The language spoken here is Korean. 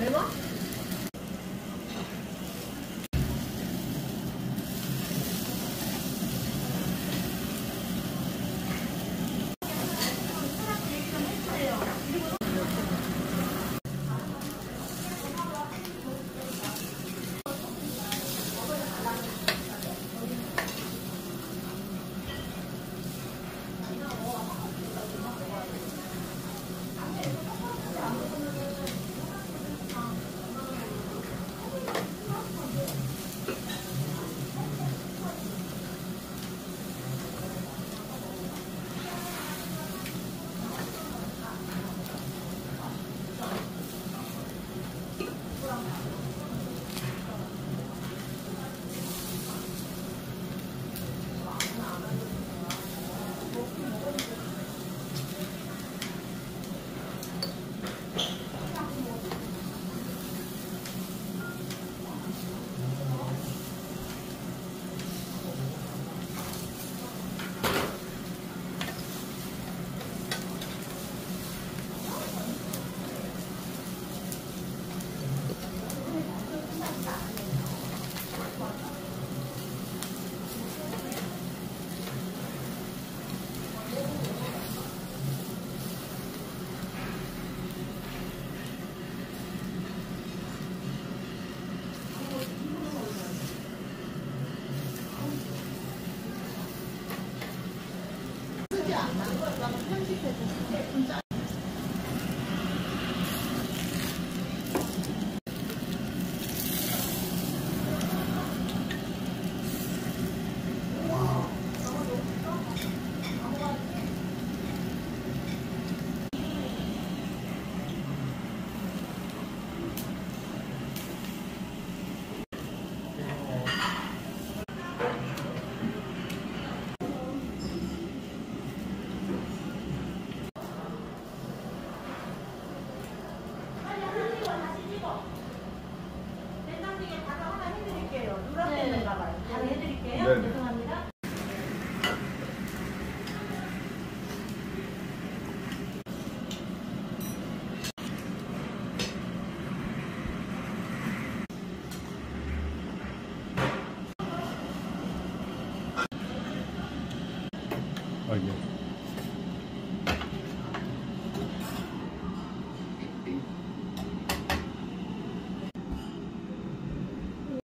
没吗？ 된장찌개 Oh, okay.